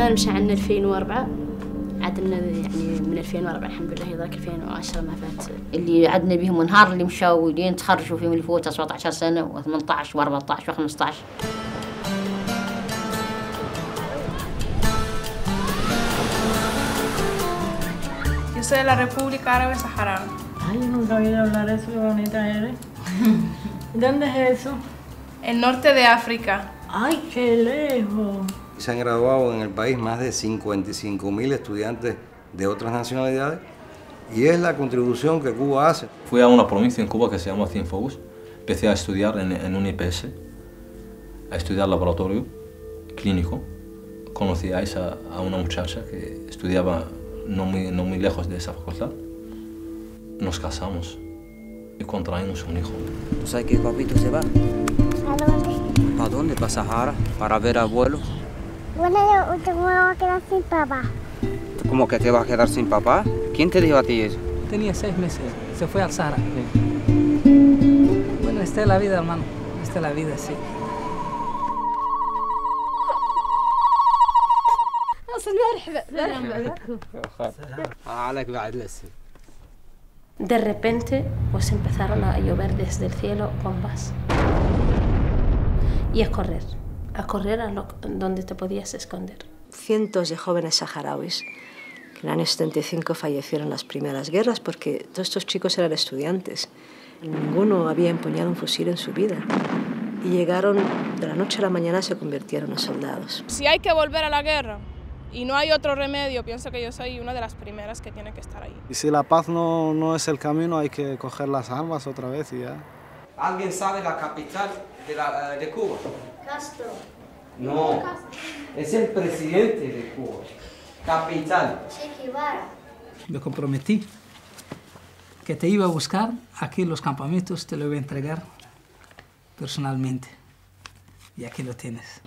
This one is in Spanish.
ما نمشي عن 2004 عدنا يعني من 2004 الحمد لله ذاك 2010 ما فات اللي عدنا بهم النهار اللي مشاو لين تخرجوا فيهم اللي فوت 17 سنه و18 و14 و15 Yo soy de la República Árabe Saharaui. Ay, nunca he oído hablar de eso, qué bonita eres. ¿Dónde es eso? El norte de África. Ay, qué lejos. Se han graduado en el país más de 55 mil estudiantes de otras nacionalidades y es la contribución que Cuba hace. Fui a una provincia en Cuba que se llama Cienfuegos. Empecé a estudiar en, en un IPS, a estudiar laboratorio clínico. Conocí a, esa, a una muchacha que estudiaba no muy, no muy lejos de esa facultad. Nos casamos y contraímos un hijo. ¿Tú sabes que papito se va? ¿A dónde? ¿Para dónde? ¿Para Sahara? ¿Para ver abuelo? Bueno, yo me voy a quedar sin papá. ¿Cómo que te vas a quedar sin papá? ¿Quién te dijo a ti? Tenía seis meses, se fue al Sahara. Bueno, esta es la vida, hermano. Esta es la vida, ah, sí. De repente, pues empezaron a llover desde el cielo bombas. Y a correr a correr a lo, donde te podías esconder. Cientos de jóvenes saharauis que en el año 75 fallecieron en las primeras guerras porque todos estos chicos eran estudiantes. Ninguno había empuñado un fusil en su vida. Y llegaron, de la noche a la mañana se convirtieron en soldados. Si hay que volver a la guerra y no hay otro remedio, pienso que yo soy una de las primeras que tiene que estar ahí. Y si la paz no, no es el camino, hay que coger las armas otra vez y ya. ¿Alguien sabe la capital de, la, de Cuba? Castro. No, es el presidente de Cuba. Capital. Che Guevara. Me comprometí que te iba a buscar aquí en los campamentos, te lo iba a entregar personalmente. Y aquí lo tienes.